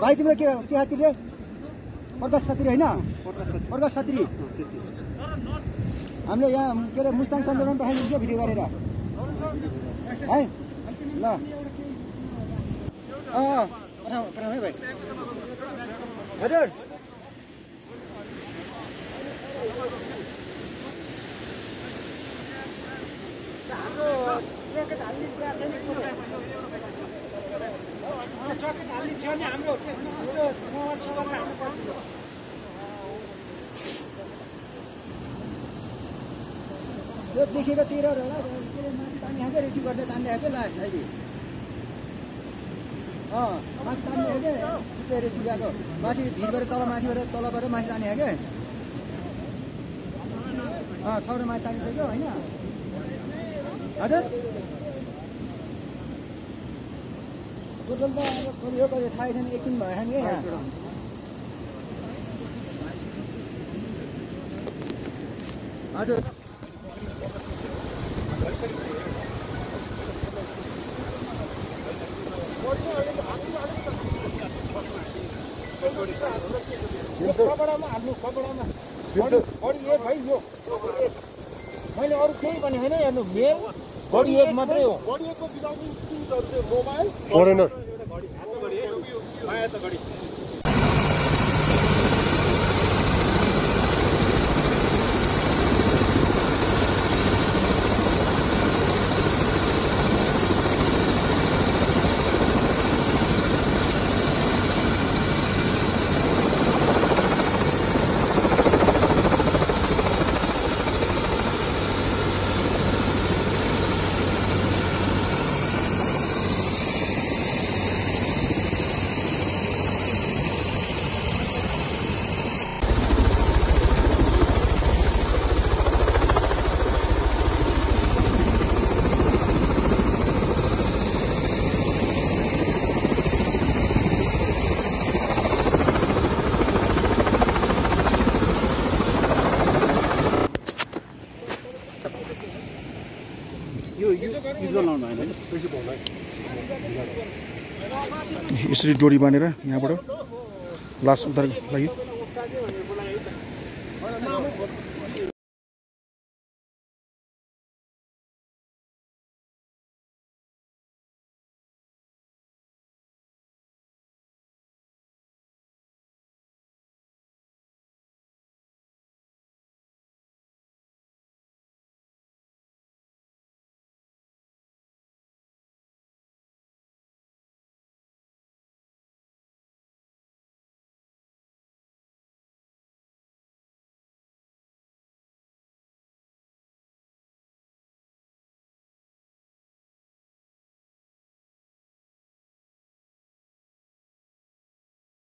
भाइ तिम्रो के त्यहाँतिर प्रकाश खत्री होइन? प्रकाश खत्री हामीले यहाँ के अरे मुस्ताङ चन्द्रमा पनि पठाइदिन्छ भिडियो गरेर। है? ल। पठाउँ है भाइ। हजुर। त्यो देखेको तेह्रहरू होला के अरे माथि खाँदै रिसिभ गर्दै तान्ने खाँदै लास्ट अहिले। अँ माथि तान्ने खाँदै छिट्टै रिसिभ गएको। माथि भिरबाट तल माथिबाट तलबाट माथि तान्ने खाँदै अँ छौरा माथि तानिसक्यो होइन? हजुर? टोटल त हो कति थाहै छैन एकछिन भएछ नि है यो मैले अरू केही भने होइन हेर्नु मेन बढी एक मात्रै हो। फरेनर यसरी डोरी बाँधेर यहाँबाट लास उद्धारको लागि।